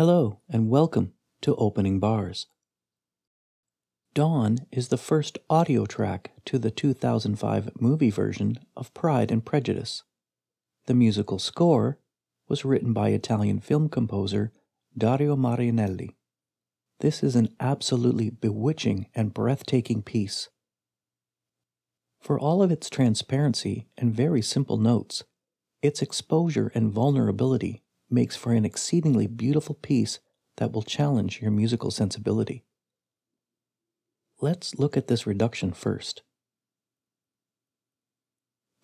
Hello, and welcome to Opening Bars. Dawn is the first audio track to the 2005 movie version of Pride and Prejudice. The musical score was written by Italian film composer Dario Marianelli. This is an absolutely bewitching and breathtaking piece. For all of its transparency and very simple notes, its exposure and vulnerability makes for an exceedingly beautiful piece that will challenge your musical sensibility. Let's look at this reduction first.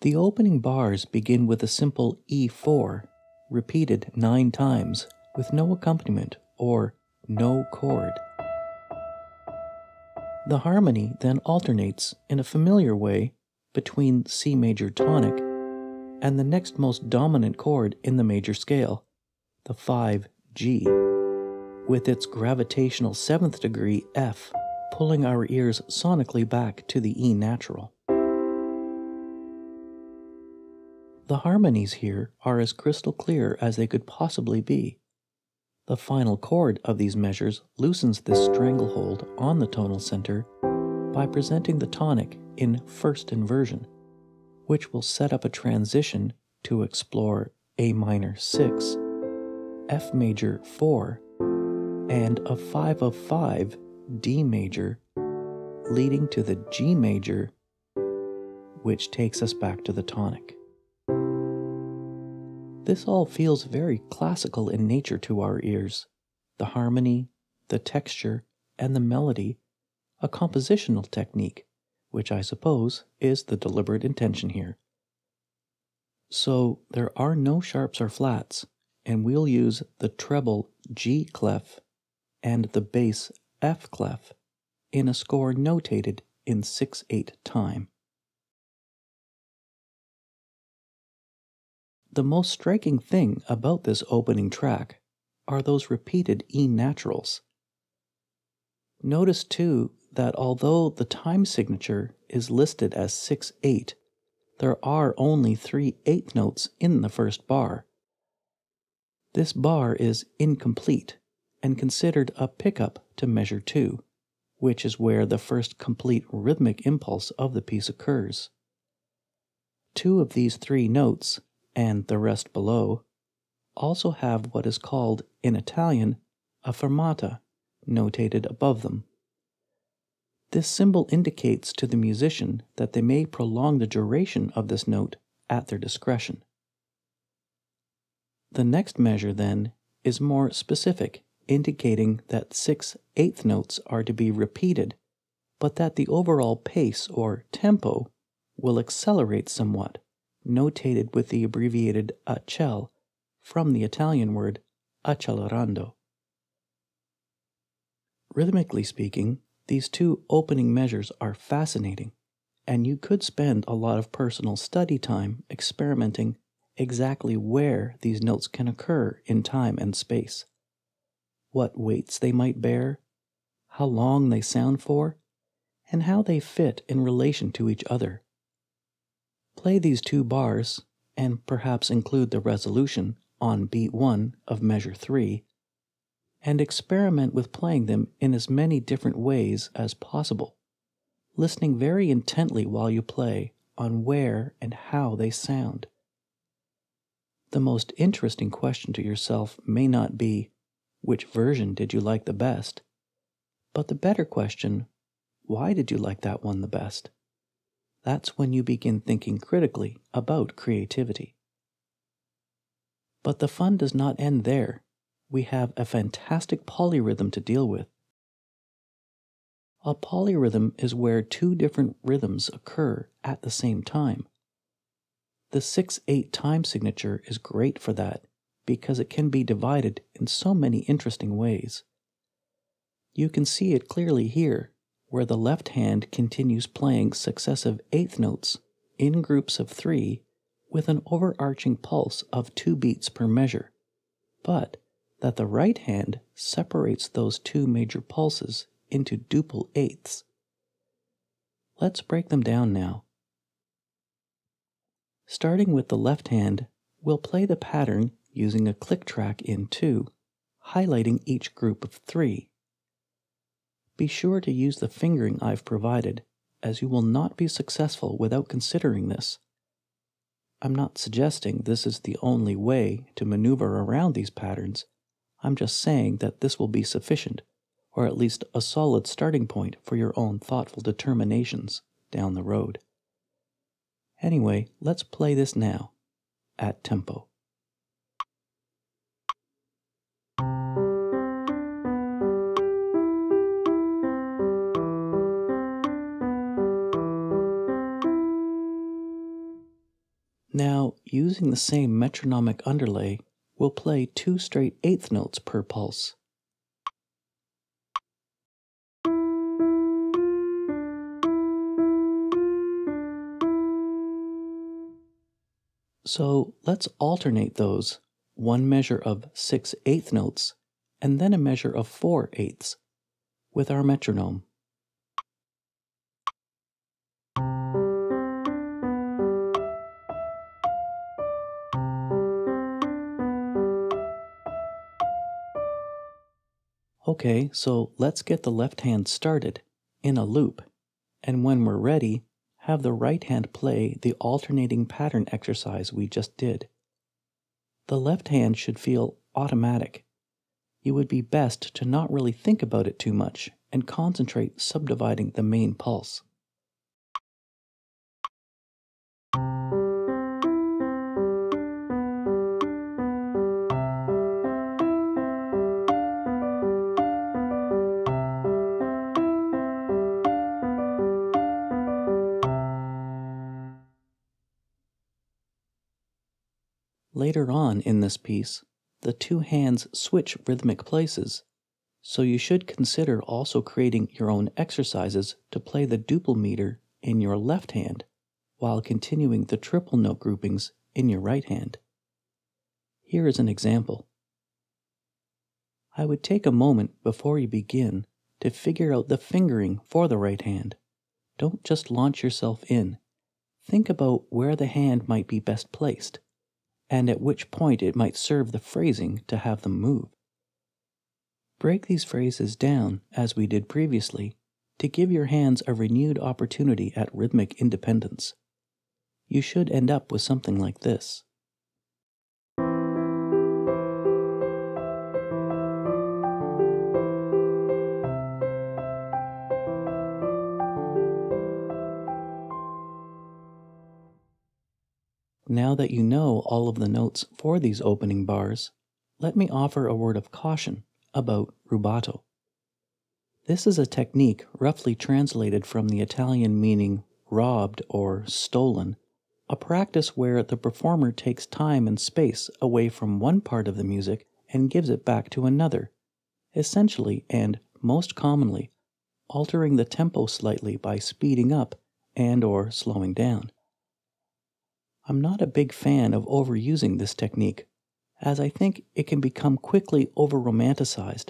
The opening bars begin with a simple E4, repeated nine times, with no accompaniment or no chord. The harmony then alternates in a familiar way between C major tonic and the next most dominant chord in the major scale, the 5G, with its gravitational seventh degree F pulling our ears sonically back to the E natural. The harmonies here are as crystal clear as they could possibly be. The final chord of these measures loosens this stranglehold on the tonal center by presenting the tonic in first inversion, which will set up a transition to explore A minor 6, F major 4, and a 5 of 5 D major, leading to the G major, which takes us back to the tonic. This all feels very classical in nature to our ears. The harmony, the texture, and the melody, a compositional technique, which I suppose is the deliberate intention here. So there are no sharps or flats, and we'll use the treble G clef and the bass F clef in a score notated in 6 8 time. The most striking thing about this opening track are those repeated E naturals. Notice too that although the time signature is listed as 6 8, there are only three eighth notes in the first bar. This bar is incomplete and considered a pickup to measure 2, which is where the first complete rhythmic impulse of the piece occurs. Two of these three notes, and the rest below, also have what is called in Italian a fermata notated above them. This symbol indicates to the musician that they may prolong the duration of this note at their discretion. The next measure, then, is more specific, indicating that six eighth notes are to be repeated, but that the overall pace or tempo will accelerate somewhat, notated with the abbreviated accel from the Italian word accelerando. Rhythmically speaking, these two opening measures are fascinating, and you could spend a lot of personal study time experimenting exactly where these notes can occur in time and space, what weights they might bear, how long they sound for, and how they fit in relation to each other. Play these two bars, and perhaps include the resolution on beat 1 of measure 3 and experiment with playing them in as many different ways as possible, listening very intently while you play on where and how they sound. The most interesting question to yourself may not be, which version did you like the best? But the better question, why did you like that one the best? That's when you begin thinking critically about creativity. But the fun does not end there we have a fantastic polyrhythm to deal with. A polyrhythm is where two different rhythms occur at the same time. The 6 8 time signature is great for that because it can be divided in so many interesting ways. You can see it clearly here, where the left hand continues playing successive eighth notes in groups of three with an overarching pulse of two beats per measure. But that the right hand separates those two major pulses into duple eighths. Let's break them down now. Starting with the left hand, we'll play the pattern using a click track in 2, highlighting each group of three. Be sure to use the fingering I've provided, as you will not be successful without considering this. I'm not suggesting this is the only way to maneuver around these patterns. I'm just saying that this will be sufficient, or at least a solid starting point for your own thoughtful determinations down the road. Anyway, let's play this now, at tempo. Now, using the same metronomic underlay, we'll play two straight eighth notes per pulse. So let's alternate those, one measure of six eighth notes and then a measure of four eighths, with our metronome. Okay, so let's get the left hand started in a loop, and when we're ready, have the right hand play the alternating pattern exercise we just did. The left hand should feel automatic. It would be best to not really think about it too much and concentrate subdividing the main pulse. Later on in this piece, the two hands switch rhythmic places, so you should consider also creating your own exercises to play the duple meter in your left hand while continuing the triple note groupings in your right hand. Here is an example. I would take a moment before you begin to figure out the fingering for the right hand. Don't just launch yourself in. Think about where the hand might be best placed and at which point it might serve the phrasing to have them move. Break these phrases down, as we did previously, to give your hands a renewed opportunity at rhythmic independence. You should end up with something like this. Now that you know all of the notes for these opening bars, let me offer a word of caution about rubato. This is a technique roughly translated from the Italian meaning robbed or stolen, a practice where the performer takes time and space away from one part of the music and gives it back to another, essentially and most commonly altering the tempo slightly by speeding up and or slowing down. I'm not a big fan of overusing this technique, as I think it can become quickly over romanticized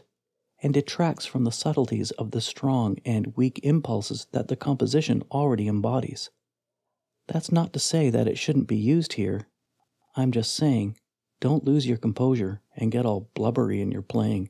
and detracts from the subtleties of the strong and weak impulses that the composition already embodies. That's not to say that it shouldn't be used here. I'm just saying, don't lose your composure and get all blubbery in your playing.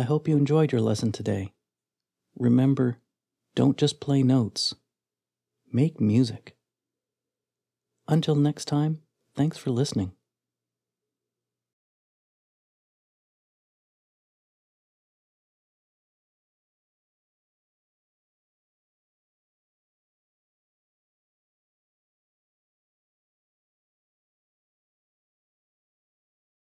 I hope you enjoyed your lesson today. Remember, don't just play notes, make music. Until next time, thanks for listening.